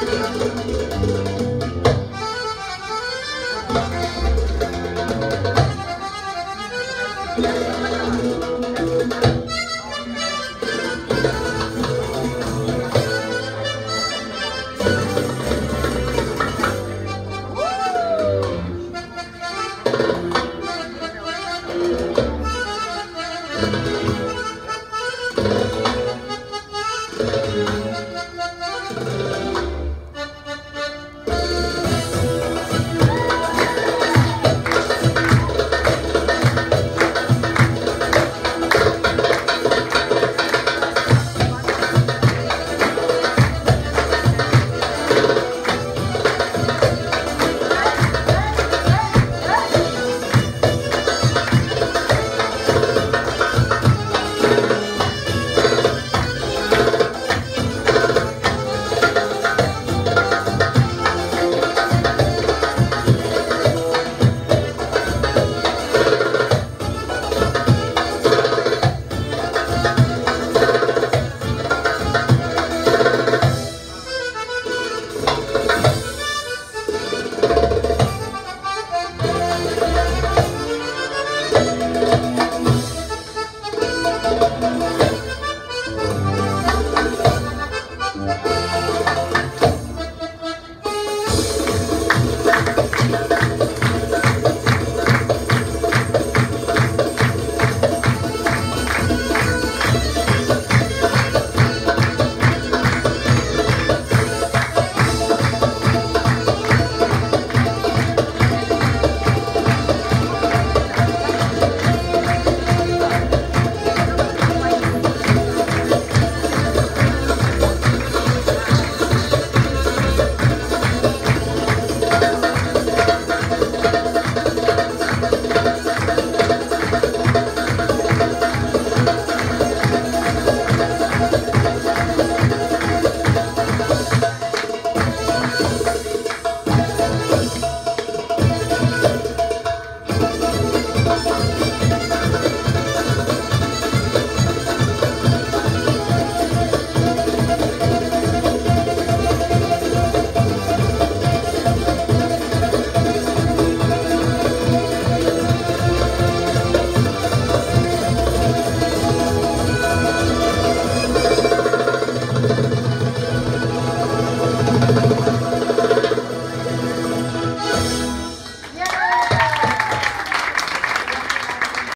Música